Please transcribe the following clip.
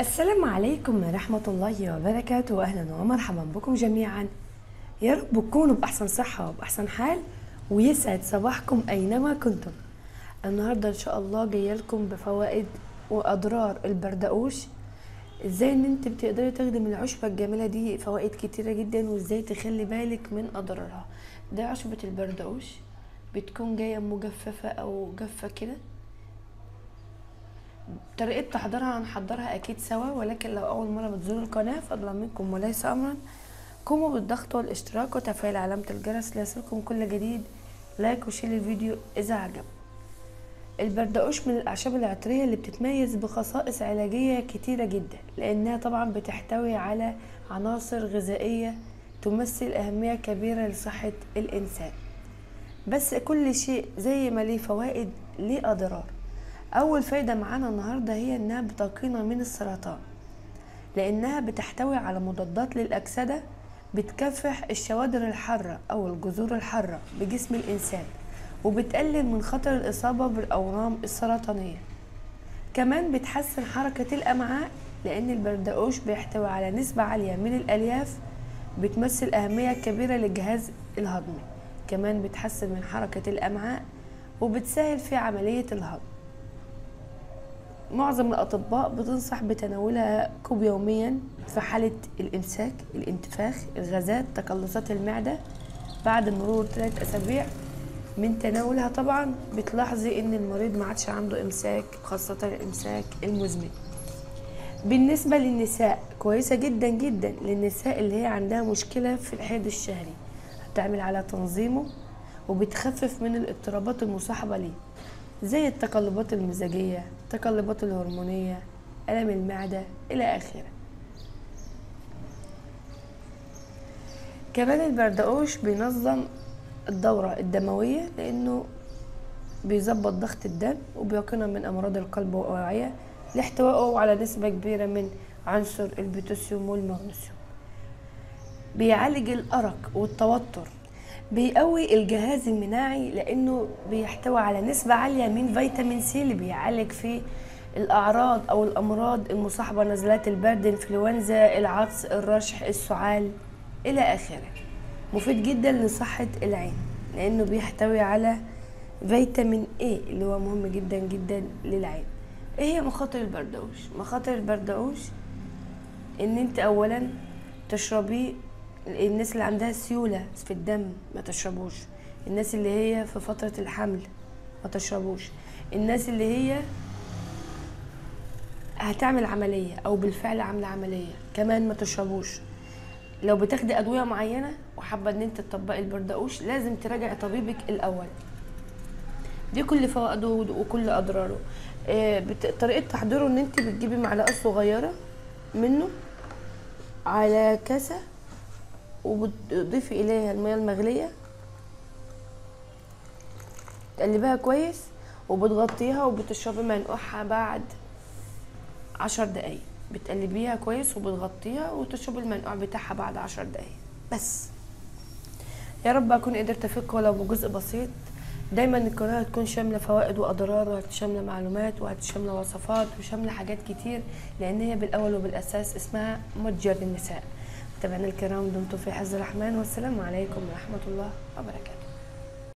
السلام عليكم ورحمة الله وبركاته. وأهلا ومرحبا بكم جميعا. يا رب تكونوا بأحسن صحة وبأحسن حال ويسعد صباحكم أينما كنتم. النهاردة إن شاء الله جاية لكم بفوائد وأضرار البردقوش. إزاي إن أنت بتقدري تاخدي من العشبة الجميلة دي؟ فوائد كتيرة جدا وإزاي تخلي بالك من أضرارها. ده عشبة البردقوش. بتكون جاية مجففة أو جافة كده. طريقة تحضيرها هنحضرها أكيد سوا ولكن لو أول مرة بتزوروا القناة فأطلب منكم وليس أمرا. قوموا بالضغط والاشتراك وتفعيل علامة الجرس ليصلكم كل جديد. like و share الفيديو إذا عجبك. البردقوش من الأعشاب العطرية اللي بتتميز بخصائص علاجية كتيرة جدا لأنها طبعا بتحتوي على عناصر غذائية تمثل أهمية كبيرة لصحة الإنسان. بس كل شيء زي ما ليه فوائد ليه أضرار. أول فايدة معانا النهاردة هي إنها بتقينا من السرطان لأنها بتحتوي على مضادات للأكسدة بتكافح الشوادر الحارة أو الجذور الحارة بجسم الإنسان وبتقلل من خطر الإصابة بالأورام السرطانية. كمان بتحسن حركة الأمعاء لأن البردقوش بيحتوي على نسبة عالية من الألياف بتمثل أهمية كبيرة للجهاز الهضمي كمان بتحسن من حركة الأمعاء وبتسهل في عملية الهضم. معظم الأطباء بتنصح بتناولها كوب يوميا في حالة الإمساك الانتفاخ الغازات تقلصات المعدة. بعد مرور ثلاث أسابيع من تناولها طبعا بتلاحظي إن المريض ما عادش عنده إمساك خاصة الإمساك المزمن. بالنسبة للنساء كويسة جدا جدا للنساء اللي هي عندها مشكلة في الحيض الشهري. هتعمل على تنظيمه وبتخفف من الاضطرابات المصاحبة ليه. زي التقلبات المزاجية التقلبات الهرمونية ألم المعدة إلى آخره. كمان البردقوش بينظم الدورة الدموية لأنه بيظبط ضغط الدم وبيقينا من أمراض القلب والأوعية لاحتوائه على نسبة كبيرة من عنصر البوتاسيوم والمغنيسيوم. بيعالج الأرق والتوتر بيقوي الجهاز المناعي لأنه بيحتوي على نسبة عالية من فيتامين سي اللي بيعالج فيه الأعراض أو الأمراض المصاحبة نزلات البرد الإنفلونزا العطس الرشح السعال إلى آخره. مفيد جدا لصحة العين لأنه بيحتوي على فيتامين A اللي هو مهم جدا جدا للعين. إيه هي مخاطر البردقوش مخاطر البردقوش إن أنت اولا تشربيه الناس اللي عندها سيولة في الدم ما تشربوش. الناس اللي هي في فترة الحمل ما تشربوش. الناس اللي هي هتعمل عملية أو بالفعل عاملة عملية كمان ما تشربوش. لو بتاخدي أدوية معينة وحابة إن أنت تطبقي البردقوش لازم تراجعي طبيبك الأول. دي كل فوائده وكل أضراره. آه طريقة تحضيره إن أنت بتجيبي معلقة صغيرة منه على كاسة وبتضيفي إليها الميه المغلية. تقلبيها كويس وبتغطيها وبتشربي منقوعها بعد عشر دقايق. بتقلبيها كويس وبتغطيها وتشرب المنقوع بتاعها بعد عشر دقايق. بس. يا رب أكون قدرت افيدكم ولو بجزء بسيط. دايما القناه هتكون شاملة فوائد وأضرار وهتشاملة معلومات وهتشاملة وصفات وشاملة حاجات كتير لأن هي بالأول وبالأساس اسمها متجر النساء. متابعينا الكرام دمتم في حفظ الرحمن والسلام عليكم ورحمة الله وبركاته.